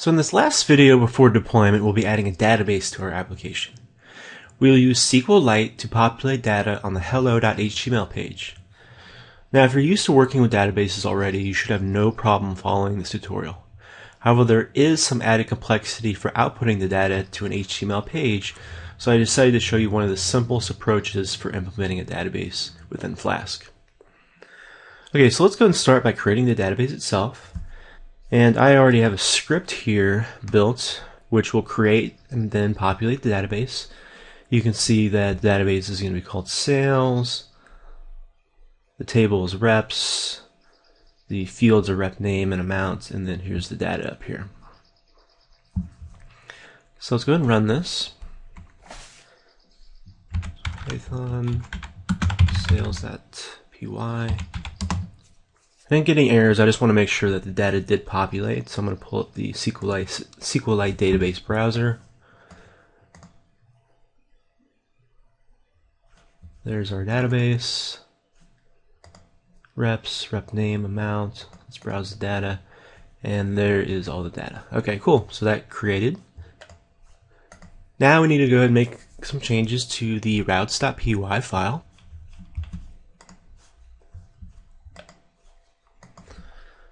So in this last video before deployment, we'll be adding a database to our application. We'll use SQLite to populate data on the hello.html page. Now if you're used to working with databases already, you should have no problem following this tutorial. However, there is some added complexity for outputting the data to an HTML page, so I decided to show you one of the simplest approaches for implementing a database within Flask. Okay, so let's go and start by creating the database itself. And I already have a script here built which will create and then populate the database. You can see that the database is going to be called sales. The table is reps. The fields are rep name and amount, and then here's the data up here. So let's go ahead and run this. Python sales.py. And getting errors, I just want to make sure that the data did populate. So I'm going to pull up the SQLite, SQLite database browser. There's our database. Reps, rep name, amount. Let's browse the data. And there is all the data. Okay, cool. So that created. Now we need to go ahead and make some changes to the routes.py file.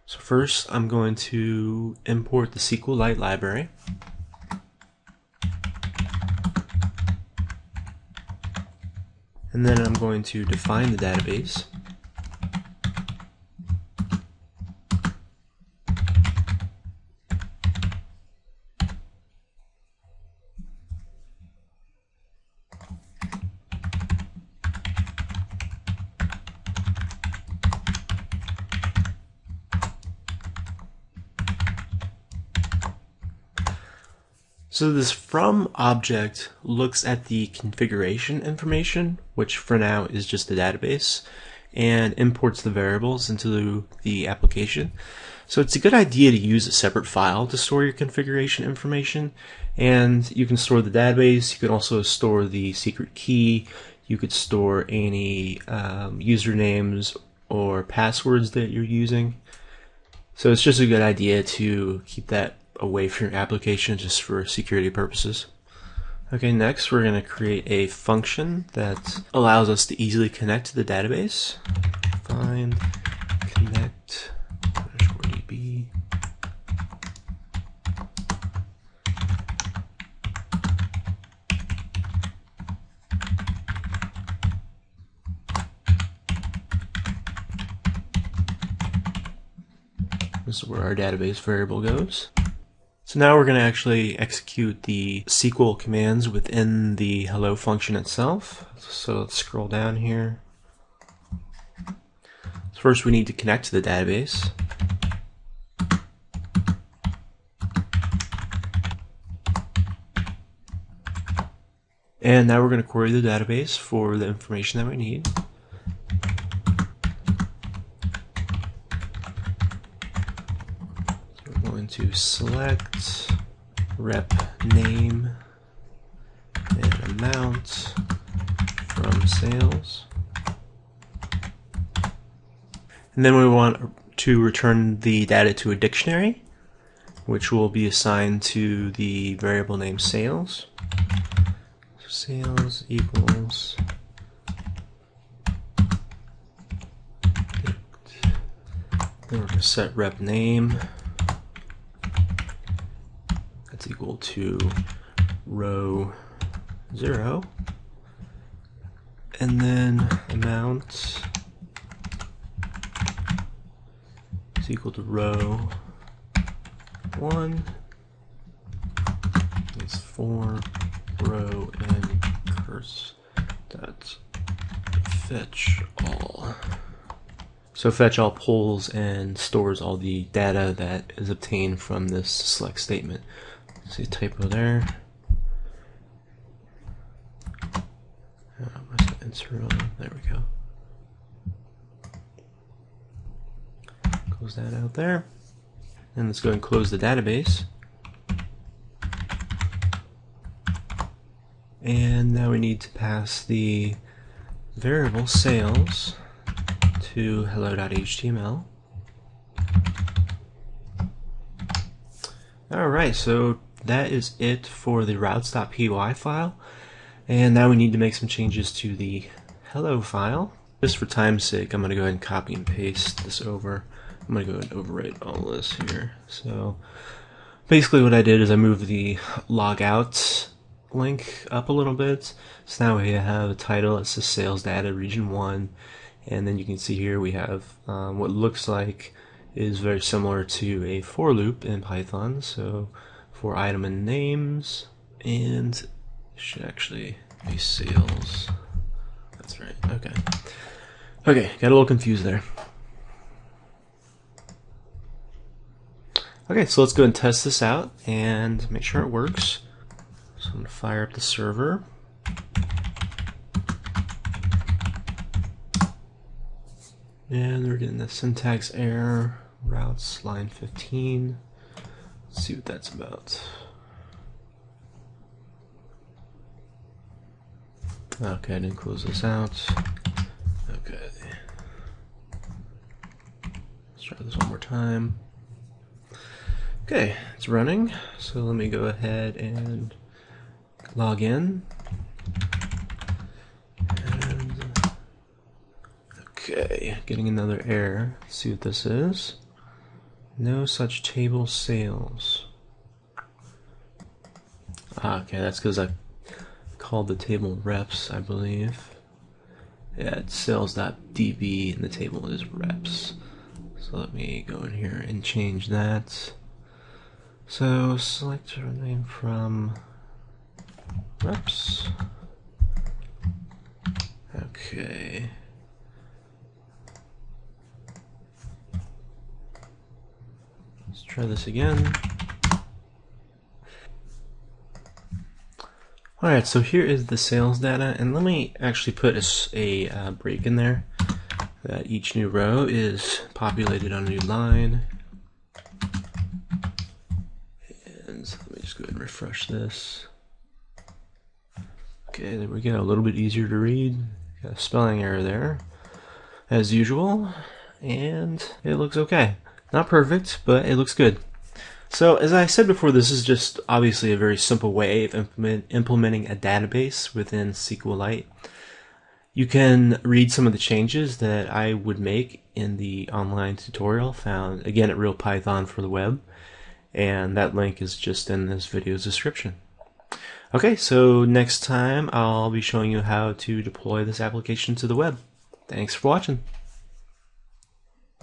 So first I'm going to import the SQLite library. And then I'm going to define the database. So this from object looks at the configuration information, which for now is just the database, and imports the variables into the application. So it's a good idea to use a separate file to store your configuration information, and you can store the database, you can also store the secret key, you could store any um, usernames or passwords that you're using. So it's just a good idea to keep that away from your application just for security purposes. Okay, next we're going to create a function that allows us to easily connect to the database. Find connect db. This is where our database variable goes. So now we're going to actually execute the SQL commands within the hello function itself. So let's scroll down here. First we need to connect to the database. And now we're going to query the database for the information that we need. To select rep name and amount from sales. And then we want to return the data to a dictionary, which will be assigned to the variable name sales. So sales equals then we're going to set rep name that's equal to row 0 and then amount is equal to row 1 is for row and curse. Dot fetch all. So fetch all pulls and stores all the data that is obtained from this select statement See typo there. Oh, there we go. Close that out there. And let's go and close the database. And now we need to pass the variable sales to hello.html. Alright, so that is it for the routes.py file. And now we need to make some changes to the hello file. Just for time's sake, I'm going to go ahead and copy and paste this over. I'm going to go ahead and overwrite all this here. So basically what I did is I moved the logout link up a little bit. So now we have a title that says sales data region 1. And then you can see here we have um, what looks like is very similar to a for loop in Python. So for item and names, and should actually be sales. That's right. Okay. Okay, got a little confused there. Okay, so let's go and test this out and make sure it works. So I'm to fire up the server. And we're getting the syntax error, routes line 15. Let's see what that's about. Okay, I didn't close this out. Okay. Let's try this one more time. Okay, it's running. So let me go ahead and log in. And okay, getting another error. Let's see what this is. No such table sales. Ah, okay, that's because I called the table reps, I believe. Yeah, it's sales.db and the table is reps. So let me go in here and change that. So select a name from reps. Okay. Let's try this again. Alright, so here is the sales data, and let me actually put a, a uh, break in there that each new row is populated on a new line. And so let me just go ahead and refresh this. Okay, there we go. A little bit easier to read. Got a spelling error there, as usual. And it looks okay. Not perfect, but it looks good. So, as I said before, this is just obviously a very simple way of implement, implementing a database within SQLite. You can read some of the changes that I would make in the online tutorial found again at Real Python for the web and that link is just in this video's description. Okay, so next time I'll be showing you how to deploy this application to the web. Thanks for watching.